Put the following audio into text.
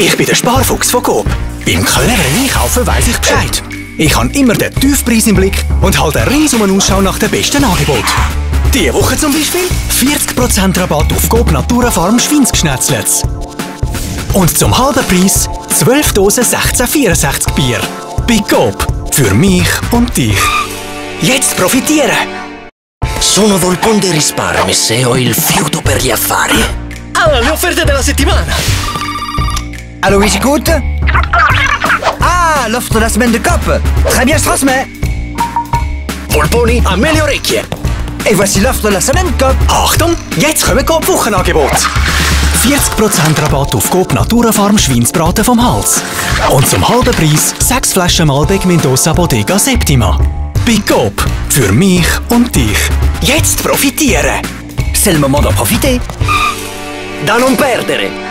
Ich bin der Sparfuchs von Coop. Beim cleveren Einkaufen weiss ich Bescheid. Ich habe immer den Tiefpreis im Blick und halte riesum Ausschau nach dem besten Angebot. Diese Woche zum Beispiel 40% Rabatt auf Coop Natura Farm Schweinsgeschnetzlets. Und zum halben Preis 12 Dosen 1664 Bier. Bei Coop. Für mich und dich. Jetzt profitieren! Sono Volpon di Risparmis e ho il fiuto per gli affari. Ah, le offerte della settimana! Allô, oui, j'écoute Ah, l'offre de la semaine de COP Très bien, je transmets Volponi, a me le orecchie! Et voici l'offre de la semaine COP Achtung, jetzt kommen Coop Wochenangebot. 40% Rabatt auf Coop Natura Farm Schweinsbraten vom Hals. Und zum halben Preis 6 Flaschen Malbec Mendoza Bodega Septima. Bei Coop. Für mich und dich. Jetzt profitieren! C'est le moment d'en profiter Da non perdere!